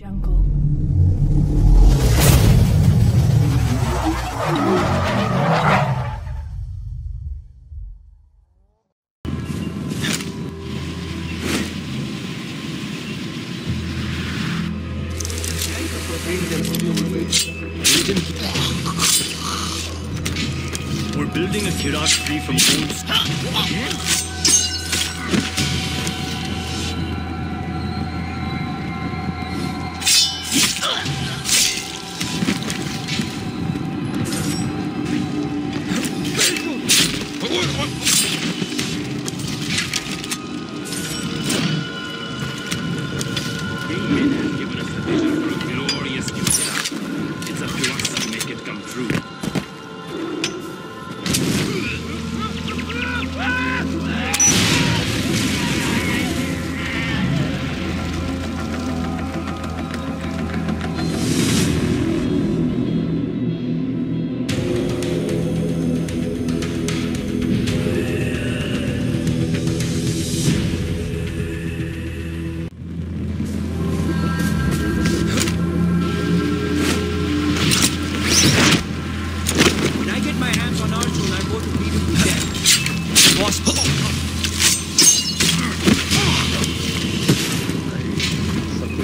Jungle. We're building a curiosity from home.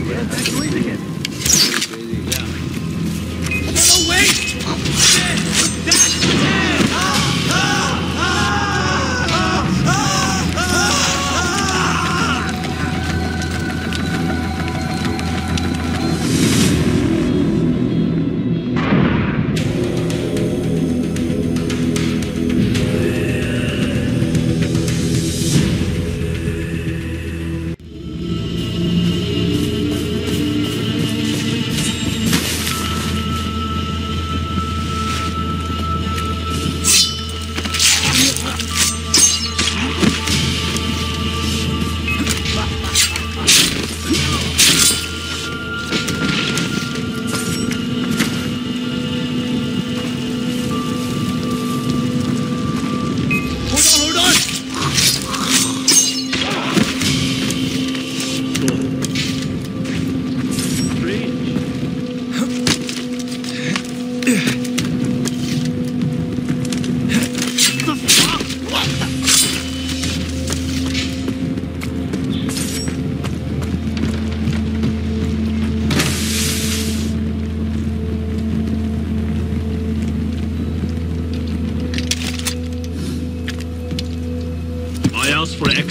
Yeah, thanks for leaving it.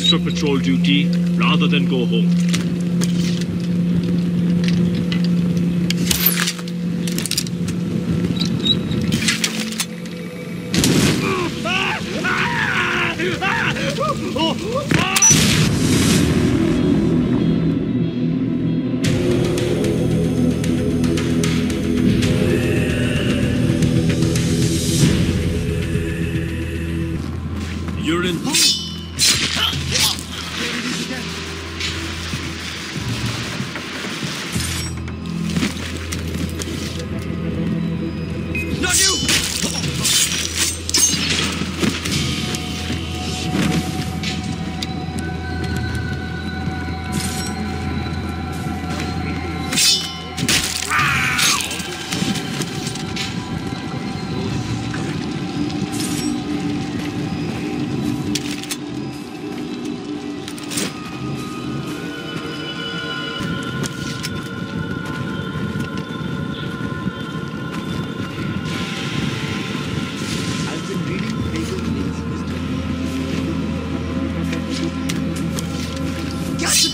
extra patrol duty rather than go home.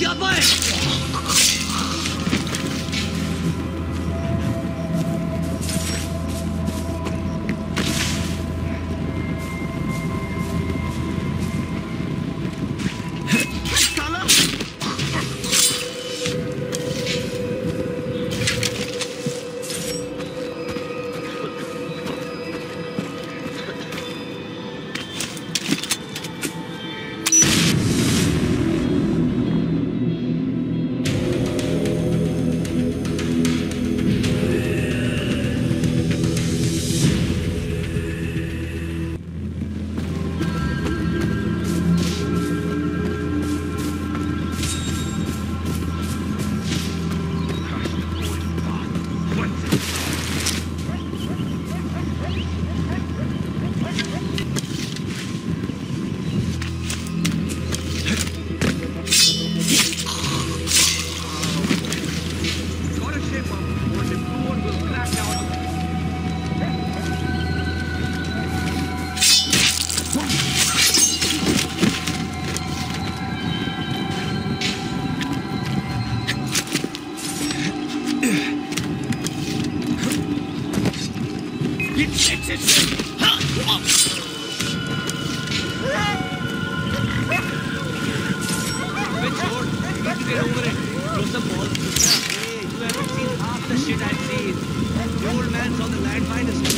Got money! The shit I've seen. The old man's on the landmine is...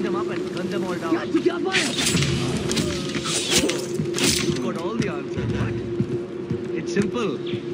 Just them up and gun them all down. You've got all the answers. What? It's simple.